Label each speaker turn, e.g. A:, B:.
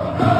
A: Hey!